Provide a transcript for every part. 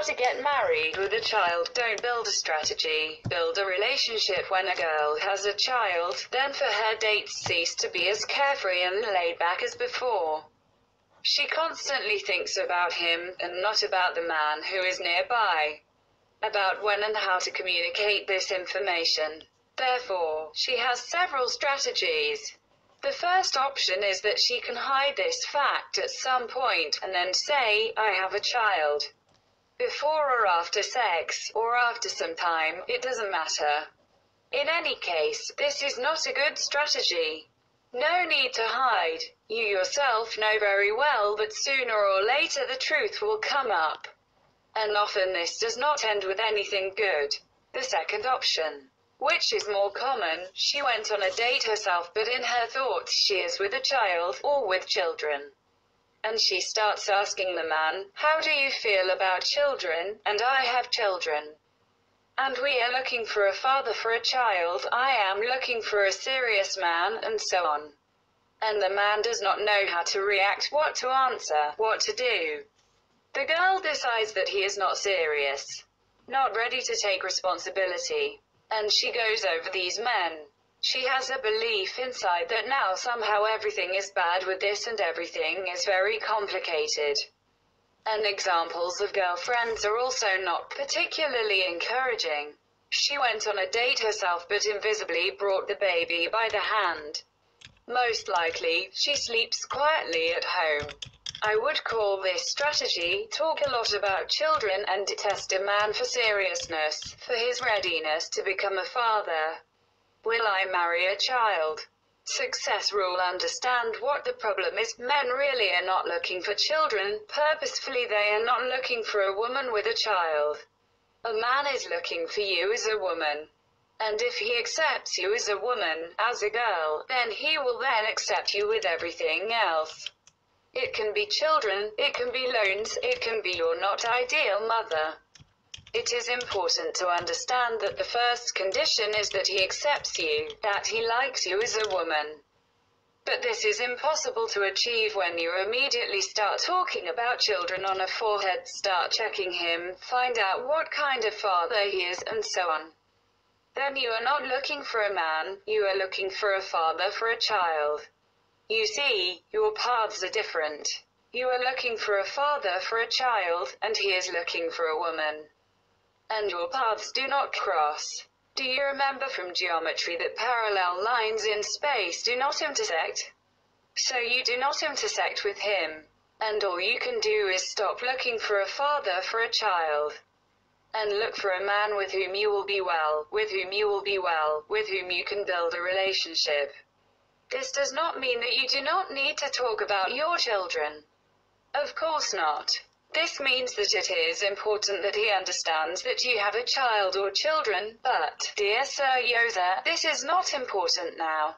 how to get married with a child. Don't build a strategy. Build a relationship when a girl has a child, then for her dates cease to be as carefree and laid back as before. She constantly thinks about him, and not about the man who is nearby. About when and how to communicate this information. Therefore, she has several strategies. The first option is that she can hide this fact at some point and then say, I have a child. Before or after sex, or after some time, it doesn't matter. In any case, this is not a good strategy. No need to hide. You yourself know very well that sooner or later the truth will come up. And often this does not end with anything good. The second option which is more common, she went on a date herself but in her thoughts she is with a child, or with children. And she starts asking the man, How do you feel about children? And I have children. And we are looking for a father for a child, I am looking for a serious man, and so on. And the man does not know how to react, what to answer, what to do. The girl decides that he is not serious, not ready to take responsibility. And she goes over these men. She has a belief inside that now somehow everything is bad with this and everything is very complicated. And examples of girlfriends are also not particularly encouraging. She went on a date herself but invisibly brought the baby by the hand. Most likely, she sleeps quietly at home. I would call this strategy, talk a lot about children and test a man for seriousness, for his readiness to become a father. Will I marry a child? Success rule understand what the problem is. Men really are not looking for children, purposefully they are not looking for a woman with a child. A man is looking for you as a woman. And if he accepts you as a woman, as a girl, then he will then accept you with everything else. It can be children, it can be loans, it can be your not ideal mother. It is important to understand that the first condition is that he accepts you, that he likes you as a woman. But this is impossible to achieve when you immediately start talking about children on a forehead, start checking him, find out what kind of father he is, and so on. Then you are not looking for a man, you are looking for a father for a child. You see, your paths are different. You are looking for a father for a child, and he is looking for a woman. And your paths do not cross. Do you remember from geometry that parallel lines in space do not intersect? So you do not intersect with him. And all you can do is stop looking for a father for a child. And look for a man with whom you will be well, with whom you will be well, with whom you can build a relationship. This does not mean that you do not need to talk about your children. Of course not. This means that it is important that he understands that you have a child or children, but, dear Sir Yoza, this is not important now.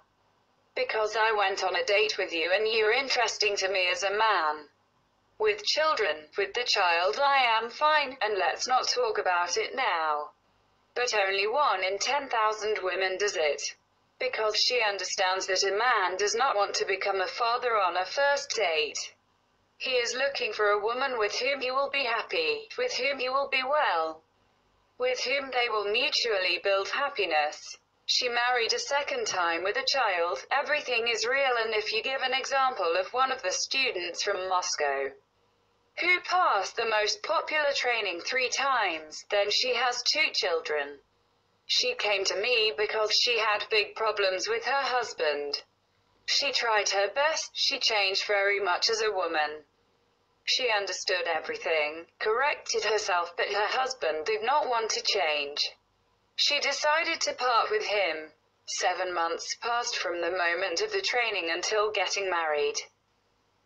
Because I went on a date with you and you're interesting to me as a man. With children, with the child I am fine, and let's not talk about it now. But only one in 10,000 women does it because she understands that a man does not want to become a father on a first date. He is looking for a woman with whom he will be happy, with whom he will be well, with whom they will mutually build happiness. She married a second time with a child, everything is real and if you give an example of one of the students from Moscow, who passed the most popular training three times, then she has two children. She came to me because she had big problems with her husband. She tried her best, she changed very much as a woman. She understood everything, corrected herself, but her husband did not want to change. She decided to part with him. Seven months passed from the moment of the training until getting married.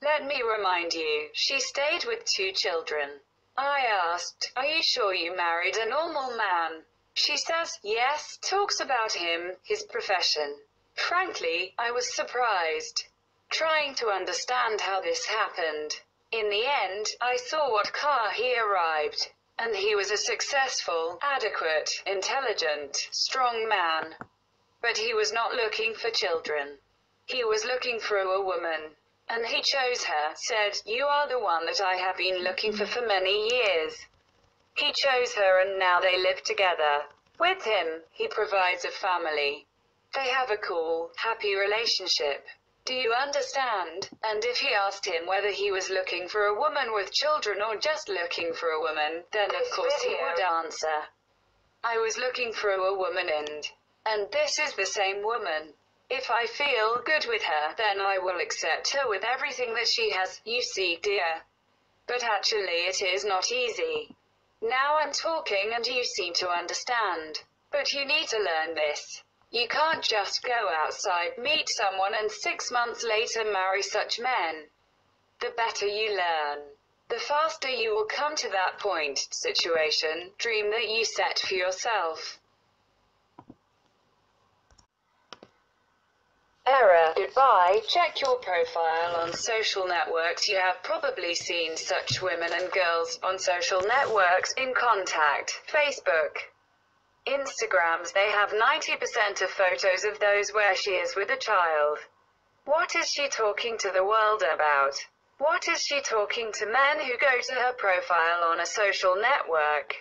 Let me remind you, she stayed with two children. I asked, Are you sure you married a normal man? She says, yes, talks about him, his profession. Frankly, I was surprised. Trying to understand how this happened. In the end, I saw what car he arrived. And he was a successful, adequate, intelligent, strong man. But he was not looking for children. He was looking for a woman. And he chose her, said, You are the one that I have been looking for for many years. He chose her and now they live together. With him, he provides a family. They have a cool, happy relationship. Do you understand? And if he asked him whether he was looking for a woman with children or just looking for a woman, then of course he would answer. I was looking for a woman and. And this is the same woman. If I feel good with her, then I will accept her with everything that she has, you see, dear. But actually, it is not easy. Now I'm talking and you seem to understand. But you need to learn this. You can't just go outside, meet someone, and six months later marry such men. The better you learn, the faster you will come to that point, situation, dream that you set for yourself. Error. Goodbye. Check your profile on social networks. You have probably seen such women and girls on social networks in contact. Facebook. Instagrams. They have 90% of photos of those where she is with a child. What is she talking to the world about? What is she talking to men who go to her profile on a social network?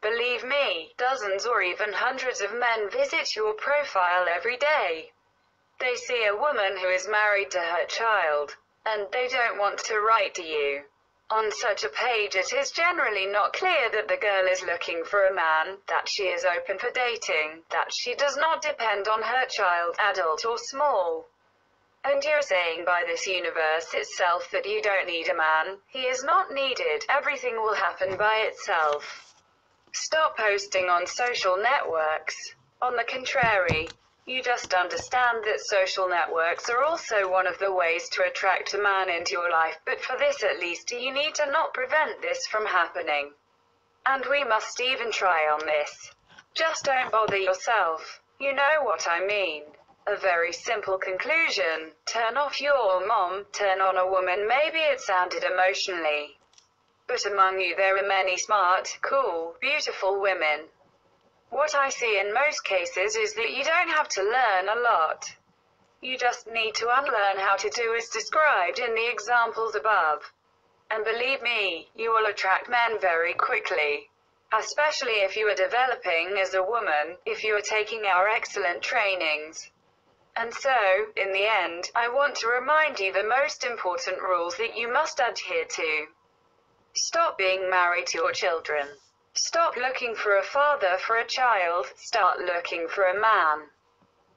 Believe me, dozens or even hundreds of men visit your profile every day. They see a woman who is married to her child, and they don't want to write to you. On such a page it is generally not clear that the girl is looking for a man, that she is open for dating, that she does not depend on her child, adult or small. And you're saying by this universe itself that you don't need a man, he is not needed, everything will happen by itself. Stop posting on social networks. On the contrary, you just understand that social networks are also one of the ways to attract a man into your life, but for this at least you need to not prevent this from happening. And we must even try on this. Just don't bother yourself. You know what I mean. A very simple conclusion. Turn off your mom, turn on a woman. Maybe it sounded emotionally. But among you there are many smart, cool, beautiful women. What I see in most cases is that you don't have to learn a lot. You just need to unlearn how to do as described in the examples above. And believe me, you will attract men very quickly. Especially if you are developing as a woman, if you are taking our excellent trainings. And so, in the end, I want to remind you the most important rules that you must adhere to. Stop being married to your children. Stop looking for a father for a child, start looking for a man.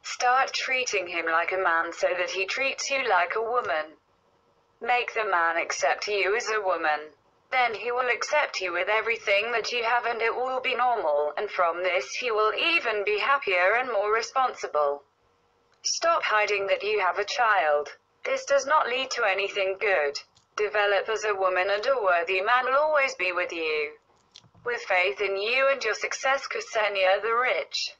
Start treating him like a man so that he treats you like a woman. Make the man accept you as a woman. Then he will accept you with everything that you have and it will be normal, and from this he will even be happier and more responsible. Stop hiding that you have a child. This does not lead to anything good. Develop as a woman and a worthy man will always be with you with faith in you and your success Ksenia the Rich.